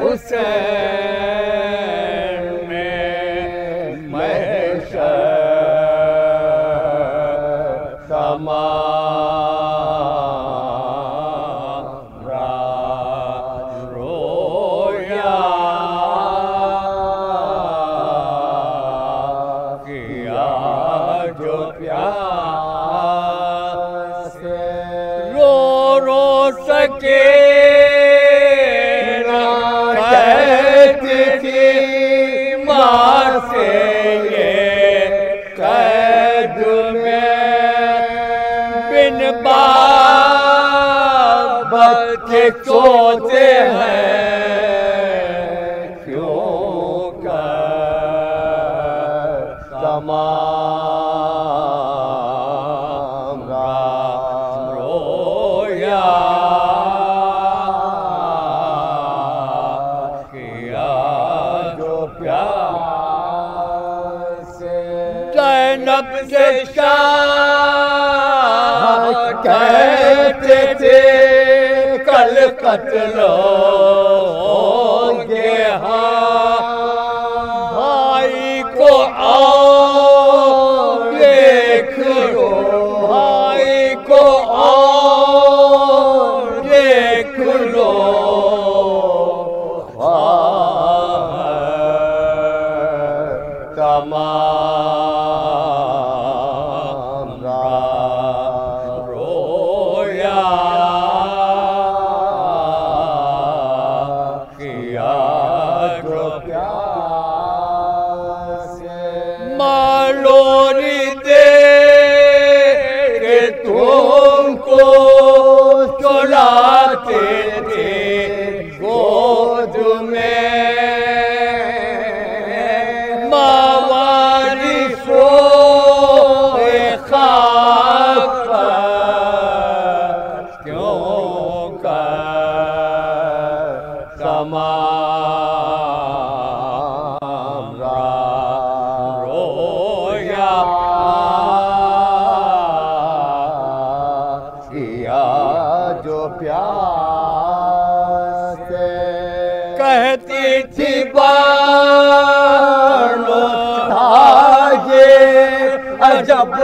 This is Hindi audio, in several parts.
हुसैन में रोया किया जो प्यार के सोते हैं क्यों कर तमाम जैनब से शाह कहते थे, कल कत्ल होंगे हाँ। भाई को आओ, देख भाई को देख लो। तमाम थे गोद में मावारी सोए खाक क्यों जो प्यार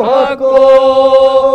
हको